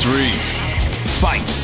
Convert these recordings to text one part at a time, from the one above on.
Three, fight!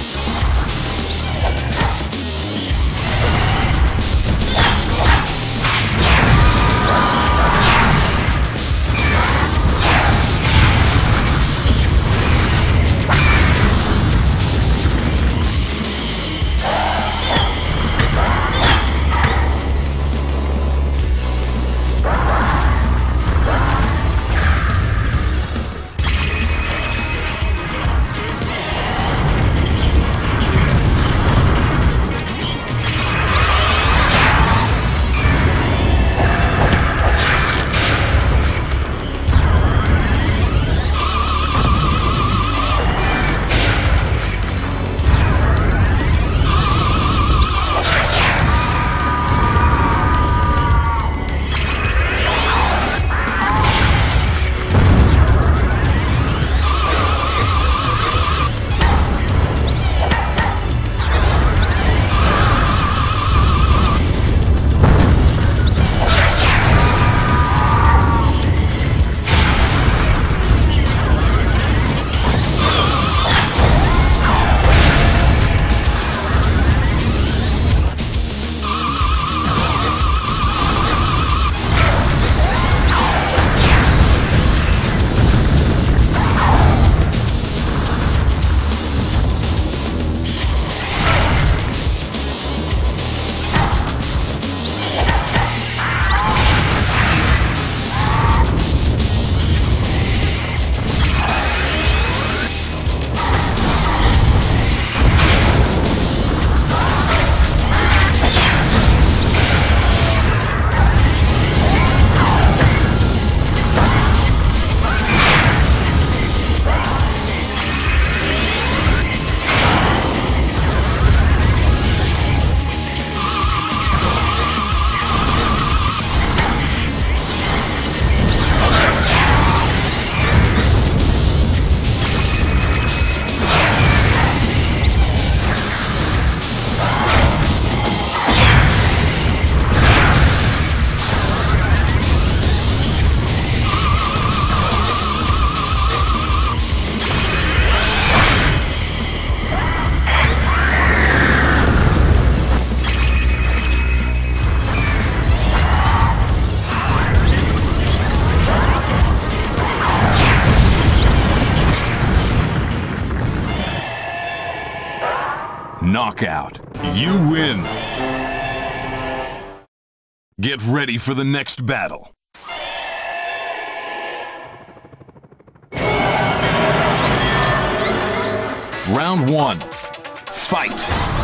Knockout. You win. Get ready for the next battle. Round one. Fight.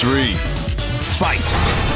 Three, fight!